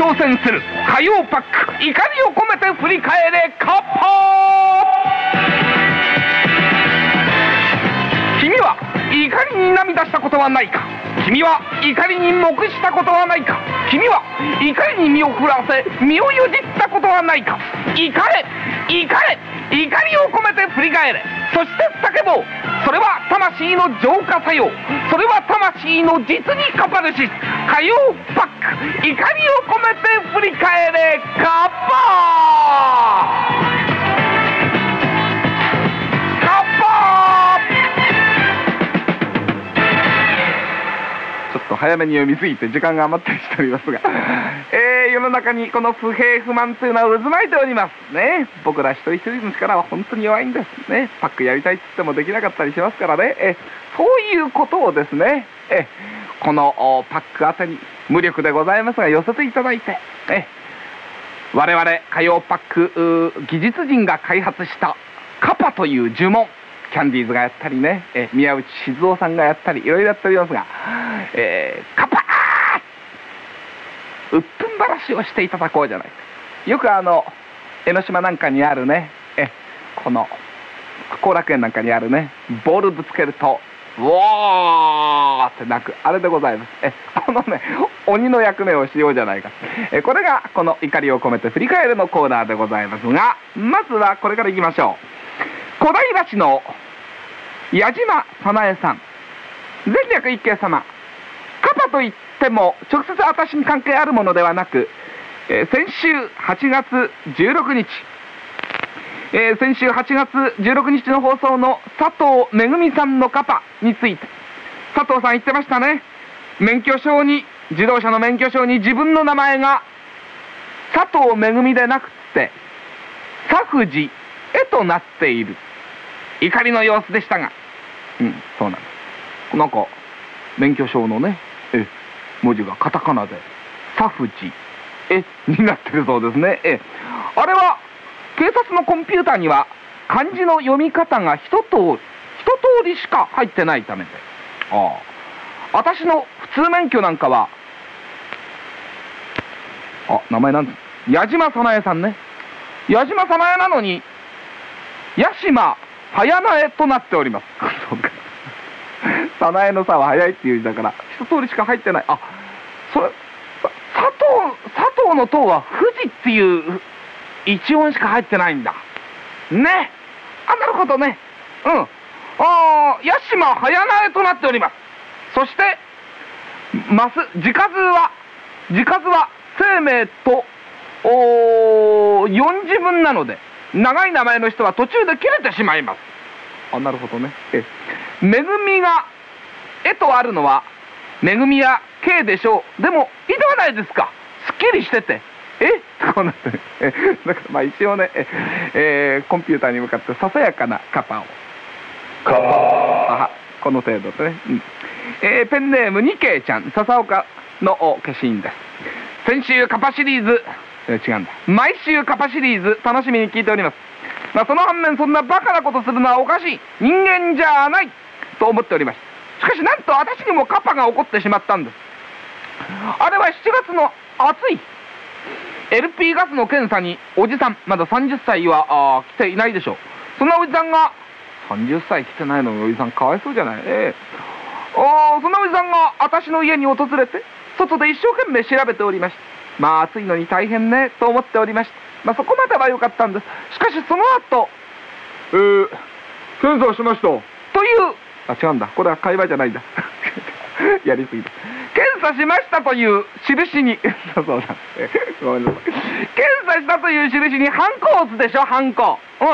挑戦する火曜パック怒りを込めて振り返れカッパーりに涙したことはないか。君は怒りに黙したことはないか。君は怒りに身を振らせ身をよじったことはないか。怒れ怒れ怒りを込めて振り返れ。そして叫ぼう。それは魂の浄化作用。それは魂の実にカパルシス火曜パック。怒りを込めて振り返れ。カッパカと早めに読みすぎて時間が余ったりしておりますが、えー、世の中にこの不平不満というのは渦巻いておりますね。僕ら一人一人の力は本当に弱いんですね。パックやりたいって言ってもできなかったりしますからね。えそういうことをですねえこのパック宛てに無力でございますが寄せていただいてえ我々火曜パック技術人が開発したカパという呪文。キャンディーズがやったりね、え宮内静雄さんがやったりいろいろやっておりますが、えー、カパーうっぷんばらしをしていただこうじゃない。かよくあの江ノ島なんかにあるね。えこの後楽園なんかにあるね。ボールぶつけるとうおーって泣く。あれでございます。えこのね鬼の役目をしようじゃないか。えこれがこの怒りを込めて振り返るのコーナーでございますがまずはこれからいきましょう。小平市の矢島早苗さん前略一慶様。カパといっても直接私に関係あるものではなく、えー、先週8月16日。えー、先週8月16日の放送の佐藤めぐみさんのカパについて。佐藤さん言ってましたね。免許証に自動車の免許証に自分の名前が佐藤めぐみでなくって佐藤へとなっている。怒りの様子でしたが。うんそうなんですなんか免許証のねえ文字がカタカナで佐藤えになってるそうですね。えあれは警察のコンピューターには漢字の読み方が一通り一通りしか入ってないためで。ああ。私の普通免許なんかはあ名前なんです矢島早苗さんね。矢島早苗なのに八島早苗となっております。そうか。早苗の差は早いっていう字だから一通りしか入ってない。あそれ佐藤佐藤の塔は富士っていう一音しか入ってないんだ。ね。あなるほどね。うん。ああ八島早苗となっております。そしてます字数は字数は生命とお4字分なので長い名前の人は途中で切れてしまいます。あなるほどね。え恵みが「え」とあるのは恵みや「K」でしょう。でもいいではないですか。すっきりしてて。え？こうなってえだからまあ一応ねえ、えー、コンピューターに向かってささやかなカパを。カパあこの程度でね、うん。えー、ペンネームにけいちゃん。笹岡の消印です。先週カパシリーズ、違うんだ。毎週カパシリーズ楽しみに聞いております。まあその反面そんなバカなことするのはおかしい。人間じゃない。と思っておりましたしかしなんと私にもカパが起こってしまったんです。あれは7月の暑い。LP ガスの検査におじさんまだ30歳はあ来ていないでしょう。そんなおじさんが30歳来てないのにおじさんかわいそうじゃない。ええ。おそんなおじさんが私の家に訪れて外で一生懸命調べておりました。まあ暑いのに大変ねと思っておりました。まあそこまでは良かったんです。しかしその後えー、検査しました。というあ違うんだ。これは会話じゃないんだ。やりすぎた。検査しましたという印に。そうだごめんなさい。検査したという印にハンコを打つでしょハンコ。うん。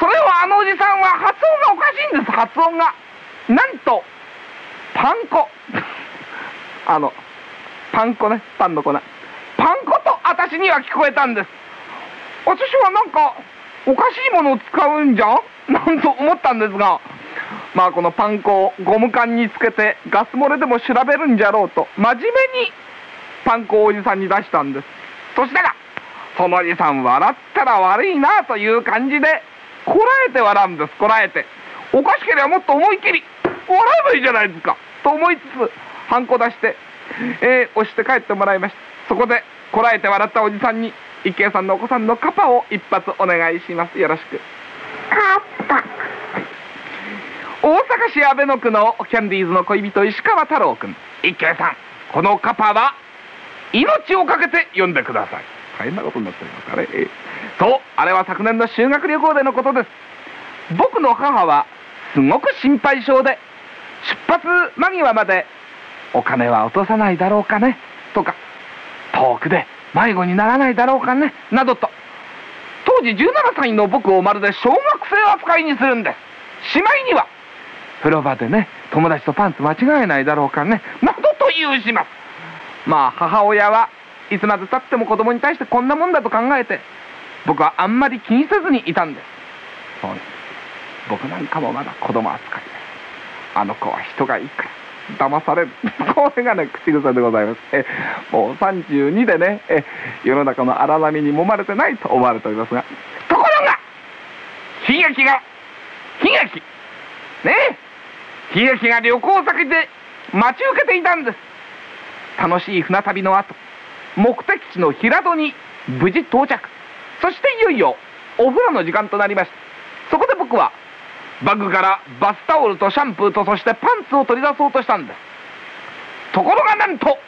それをあのおじさんは発音がおかしいんです。発音が。なんとパン粉。あのパン粉ね。パンの粉パン粉と私には聞こえたんです。私はなんかおかしいものを使うんじゃん？なんと思ったんですがまあこのパン粉をゴム缶につけてガス漏れでも調べるんじゃろうと真面目にパン粉をおじさんに出したんです。そしたらそのおじさん笑ったら悪いなという感じでこらえて笑うんです。こらえて。おかしければもっと思いっきり笑えばいいじゃないですか。と思いつつハンコ出して、えー、押して帰ってもらいました。そこでこらえて笑ったおじさんに一慶さんのお子さんのカパを一発お願いします。よろしく。カッパ。大阪市阿倍野区のキャンディーズの恋人石川太郎君一慶さんこのカパは命をかけて読んでください。大変なことになっておりますあれえ？そうあれは昨年の修学旅行でのことです。僕の母はすごく心配性で出発間際までお金は落とさないだろうかね。とか遠くで迷子にならないだろうかね。などと。当時17歳の僕をまるで小学生扱いにするんです。しまいには。風呂場でね友達とパンツ間違えないだろうかね。などと言うしますまあ母親はいつまでたっても子供に対してこんなもんだと考えて僕はあんまり気にせずにいたんです。そうです僕なんかもまだ子供扱いですあの子は人がいいから。騙される。これがね口癖でございます。えもう32でねえ世の中の荒波に揉まれてないと思われておりますがところが悲劇が悲劇。ね。悲劇が旅行先で待ち受けていたんです。楽しい船旅の後目的地の平戸に無事到着。そしていよいよお風呂の時間となりました。そこで僕はバッグからバスタオルとシャンプーとそしてパンツを取り出そうとしたんです。ところがなんと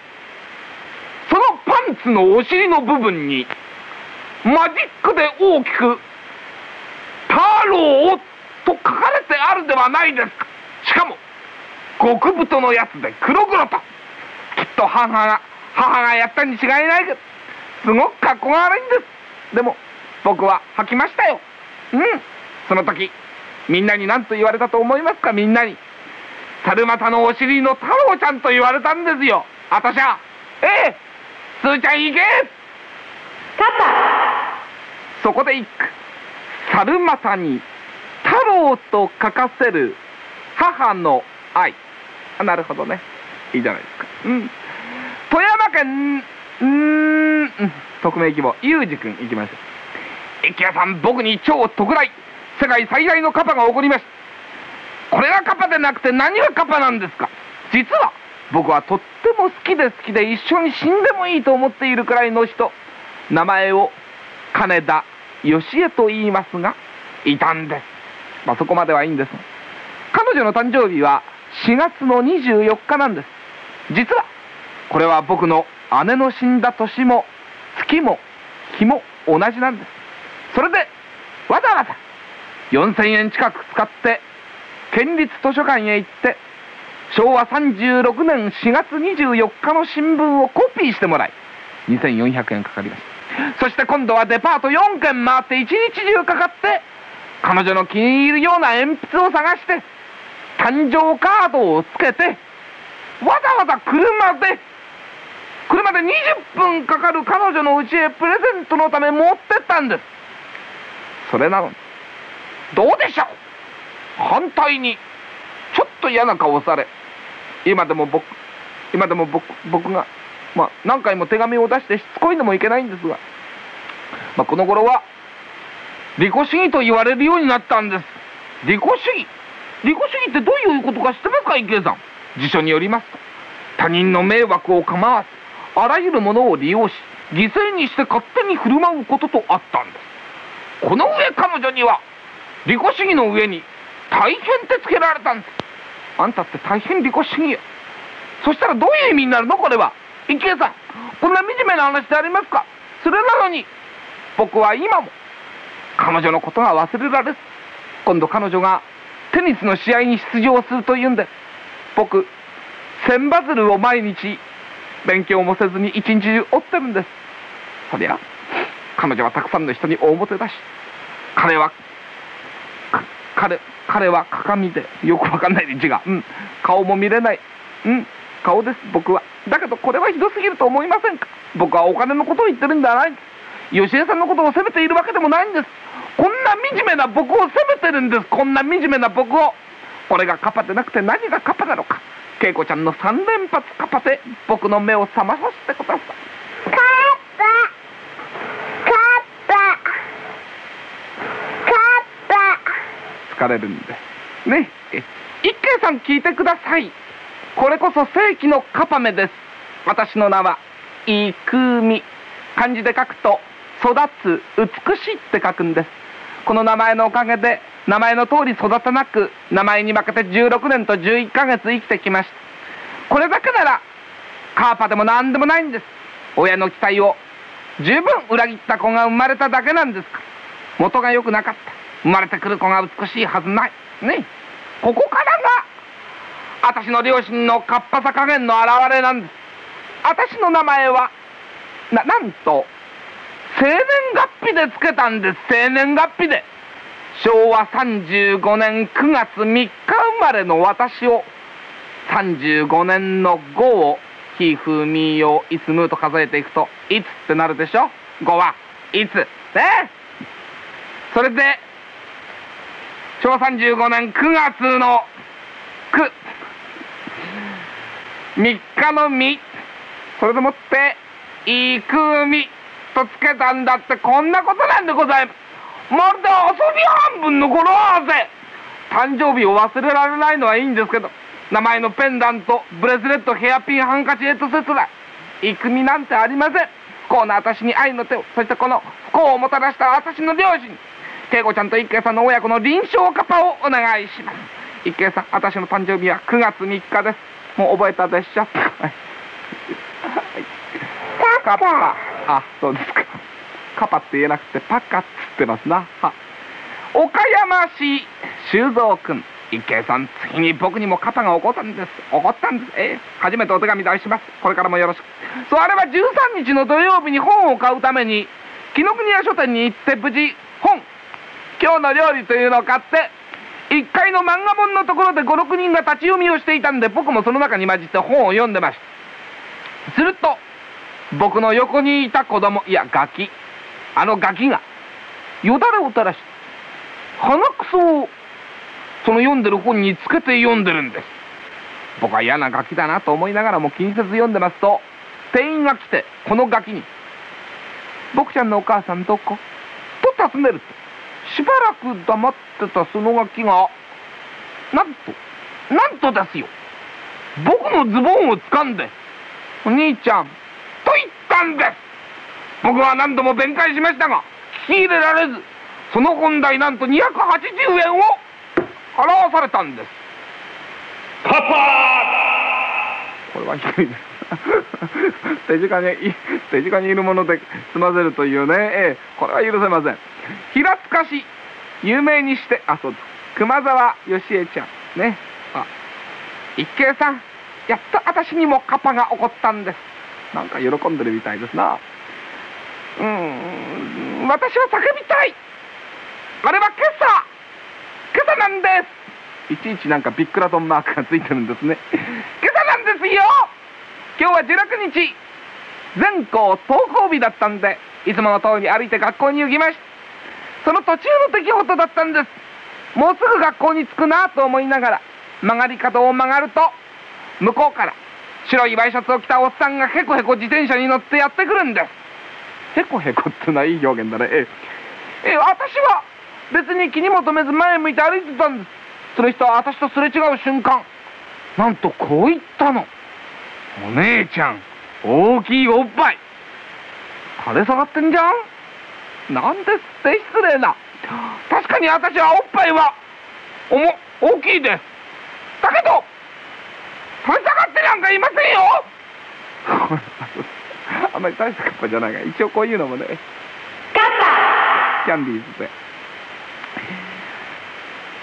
そのパンツのお尻の部分にマジックで大きく「太郎」と書かれてあるではないです。かしかも極太のやつで黒々と。きっと母が母がやったに違いないけどすごく格好が悪いんです。でも僕は吐きましたよ。うん。その時みんなに何と言われたと思いますか？みんなに。猿股のお尻の太郎ちゃんと言われたんですよ。あたしゃええ。すーちゃん行け。そこで一句。猿股に太郎と書かせる母の愛。あなるほどね。いいじゃないですか。うん。富山県うーん。うん。匿名希望。ゆうじくん行きましょう。駅屋さん僕に超特大世界最大のカパが起こりましたこれがカパでなくて何がカパなんですか？実は僕はとっても好きで好きで一緒に死んでもいいと思っているくらいの人。名前を金田義恵と言いますがいたんです。まあそこまではいいんです彼女の誕生日は4月の24日なんです。実はこれは僕の姉の死んだ年も月も日も同じなんです。それでわざわざ4000円近く使って県立図書館へ行って昭和36年4月24日の新聞をコピーしてもらい2400円かかりました。そして今度はデパート4軒回って一日中かかって彼女の気に入るような鉛筆を探して誕生カードをつけてわざわざ車で車で20分かかる彼女の家へプレゼントのため持ってったんです。それなのにどうでしょう？反対にちょっと嫌な顔をされ今でも僕今でも僕僕がまあ何回も手紙を出してしつこいのもいけないんですが、まあ、この頃は利己主義と言われるようになったんです。利己主義。利己主義ってどういうことか知ってますか？池江さん。辞書によりますと他人の迷惑を構わずあらゆるものを利用し犠牲にして勝手に振る舞うこととあったんです。この上彼女には利己主義の上に大変ってつけられたんです。あんたって大変利己主義よそしたらどういう意味になるの？これは。池江さんこんな惨めな話ってありますか？それなのに僕は今も彼女のことが忘れられず今度彼女がテニスの試合に出場するというんで僕千羽鶴を毎日勉強もせずに一日中追ってるんです。そりゃ彼女はたくさんの人に大表だし彼は彼彼は鏡でよくわかんない。字が、うん、顔も見れない、うん、顔です。僕は。だけどこれはひどすぎると思いませんか？僕はお金のことを言ってるんではない。吉江さんのことを責めているわけでもないんです。こんな惨めな僕を責めてるんです。こんな惨めな僕を。これがカパでなくて何がカパなのか。恵子ちゃんの3連発カパで僕の目を覚まさせてくださいパカッパカッパカッパ疲れるんで。ね。え一慶さん聞いてください。これこそ世紀のカパメです。私の名はいくみ漢字で書くと育つ美しいって書くんです。この名前のおかげで名前の通り育たなく名前に負けて16年と11ヶ月生きてきました。これだけならカーパでも何でもないんです。親の期待を十分裏切った子が生まれただけなんですか。元が良くなかった。生まれてくる子が美しいはずない。ね。ここからが私の両親の活発さ加減の表れなんです。私の名前はななんと生年月日でつけたんです。生年月日で。昭和35年9月3日生まれの私を35年の5をひふみよいつむと数えていくといつってなるでしょ？5はいつ。ね。それで昭和35年9月の9 3日のみそれでもっていくみとつけたんだってこんなことなんでございます。まるで遊び半分の語呂合わせ。誕生日を忘れられないのはいいんですけど名前のペンダントブレスレットヘアピンハンカチエットセットだ。育みなんてありません。不幸な私に愛の手を。そしてこの不幸をもたらした私の両親。恵子ちゃんと一慶さんの親子の臨床カパをお願いします。一慶さん私の誕生日は9月3日です。もう覚えたでしょ？はい。カパあそうですか。カパって言えなくてパカっつってますな。は岡山市修造君。一慶さん次に僕にもカパが起こったんです。起こったんです。ええ。初めてお手紙出します。これからもよろしく。そうあれは13日の土曜日に本を買うために紀ノ国屋書店に行って無事本今日の料理というのを買って1階の漫画本のところで56人が立ち読みをしていたんで僕もその中に混じって本を読んでましたすると僕の横にいた子供いやガキあのガキがよだれを垂らし鼻くそをその読んでる本につけて読んでるんです僕は嫌なガキだなと思いながらも気にせず読んでますと店員が来てこのガキに「僕ちゃんのお母さんどこ?」と尋ねるとしばらく黙ってたそのガキがなんとなんとですよ。僕のズボンを掴んで「お兄ちゃん」と言ったんです。僕は何度も弁解しましたが聞き入れられずその本代なんと280円を払わされたんです。パパこれはひどいです。手近に手近にいるもので済ませるというね、ええ、これは許せません平塚市有名にしてあそう熊沢義恵ちゃん。ね。あ一慶さん。やっと私にもカパが起こったんです。なんか喜んでるみたいですな。うん。私は叫びたい。あれは今朝。今朝なんです。いちいちなんかビックラトンマークがついてるんですね。今朝なんですよ。今日は16日。全校登校日だったんでいつもの通り歩いて学校に行きました。その途中の出来事だったんです。もうすぐ学校に着くなと思いながら曲がり角を曲がると向こうから白いワイシャツを着たおっさんがへこへこ自転車に乗ってやってくるんです。へこへこってのはいい表現だね。え。ええ私は別に気にも留めず前向いて歩いてたんです。その人は私とすれ違う瞬間なんとこう言ったの。お姉ちゃん大きいおっぱい。垂れ下がってんじゃん。なんですって失礼な。確かに私はおっぱいはおも大きいです。だけど垂れ下がってなんかいませんよ。あんまり大したカッパじゃないが一応こういうのもね。カッキャンディーズで。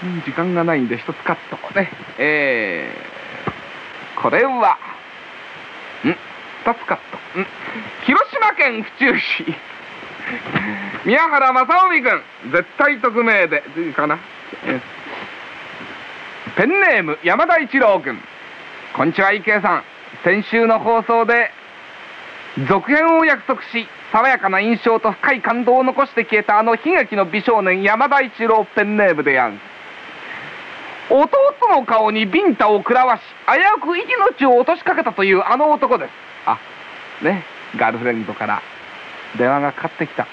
うん時間がないんで一つカットね。えー、これはん？二つカット。ん？広島県府中市宮原正臣君。絶対匿名で。いいかな、ペンネーム山田一郎君。こんにちは池江さん。先週の放送で続編を約束し爽やかな印象と深い感動を残して消えたあの悲劇の美少年山田一郎ペンネームでやん。弟の顔にビンタを食らわし危うく命を落としかけたというあの男です。あね。ガールフレンドから。電話がかかってきた。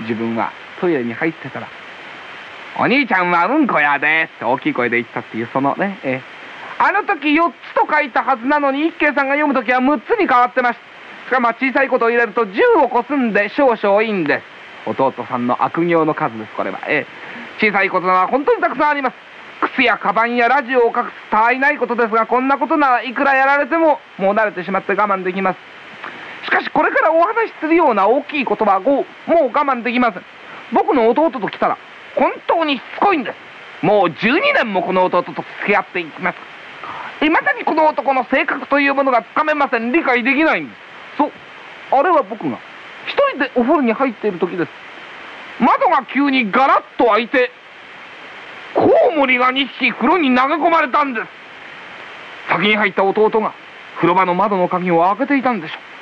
自分はトイレに入ってたら「お兄ちゃんはうんこやで」って大きい声で言ったっていうそのねえあの時4つと書いたはずなのに一慶さんが読む時は6つに変わってましたしかまあ小さいことを入れると10を超すんで少々いいんです。弟さんの悪行の数ですこれは。え小さいことなら本当にたくさんあります。靴やカバンやラジオを隠すたわいないことですがこんなことならいくらやられてももう慣れてしまって我慢できます。かしこれからお話しするような大きい言葉をもう我慢できません。僕の弟と来たら本当にしつこいんです。もう12年もこの弟と付き合っていきます。いまだにこの男の性格というものがつかめません。理解できないんです。そう。あれは僕が一人でお風呂に入っている時です。窓が急にガラッと開いてコウモリが2匹風呂に投げ込まれたんです。先に入った弟が風呂場の窓の鍵を開けていたんでしょう。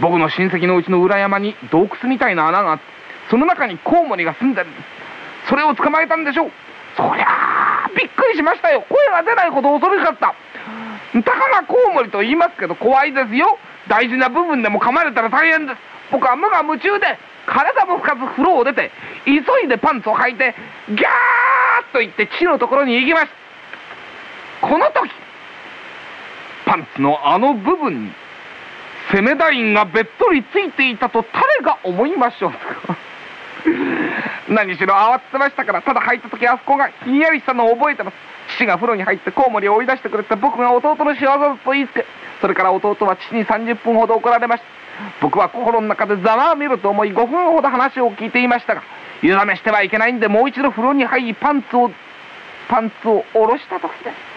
僕の親戚のうちの裏山に洞窟みたいな穴があってその中にコウモリが住んでる。んですそれを捕まえたんでしょう。そりゃあびっくりしましたよ。声が出ないほど恐ろしかった。たかがコウモリと言いますけど怖いですよ。大事な部分でも噛まれたら大変です。僕は無我夢中で体も深く風呂を出て急いでパンツを履いてギャーッと言って地のところに行きました。この時パンツのあの部分にセメダインがべっとりついていたと誰が思いましょう 何しろ慌ててましたからただ履いた時あそこがひんやりしたのを覚えてます。父が風呂に入ってコウモリを追い出してくれて僕が弟の仕業だと言いつけそれから弟は父に30分ほど怒られました。僕は心の中でざまあみると思い5分ほど話を聞いていましたが湯だめしてはいけないんでもう一度風呂に入りパンツをパンツを下ろした時です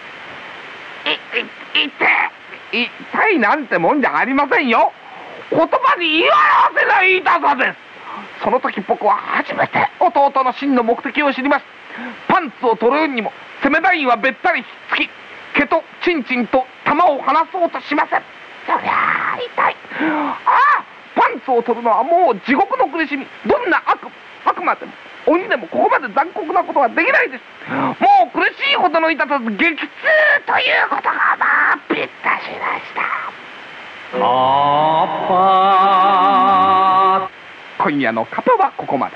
いい痛い痛いなんてもんじゃありませんよ。言葉に言い表せない痛さです。その時僕は初めて弟の真の目的を知ります。パンツを取るにもセメダインはべったりひっつき毛とチンチンと玉を離そうとしません。そりゃあ痛い。ああパンツを取るのはもう地獄の苦しみ。どんな悪悪魔でも鬼でもここまで残酷なことはできないです。もう苦しいほどの痛さ激痛ということがまあぴったしでした。カッパ今夜のカパはここまで